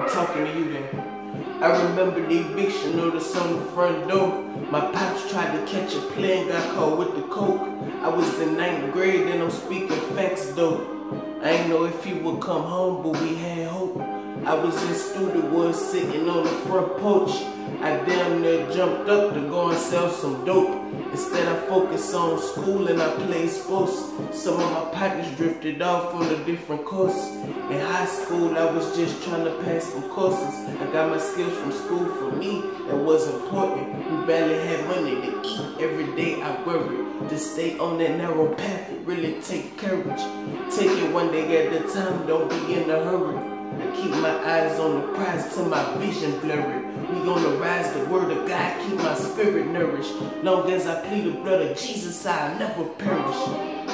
I'm talking to you then. I remember the eviction notice on the front door. My pops tried to catch a plane, got caught with the coke. I was in ninth grade and I'm speaking facts though. I ain't know if he would come home, but we had hope. I was in Studewood sitting on the front porch. I damn near jumped up to go and sell some dope. Instead I focused on school and I played sports. Some of my partners drifted off on a different course. In high school I was just trying to pass some courses. I got my skills from school for me, that was important. We barely had money to eat. Every day I worried to stay on that narrow path. It really take courage. Take it one day at a time, don't be in a hurry. Keep my eyes on the prize till my vision blurry. We gonna rise, the word of God keep my spirit nourished. Long as I plead the blood of Jesus, I'll never perish.